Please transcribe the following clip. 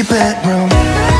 your bedroom.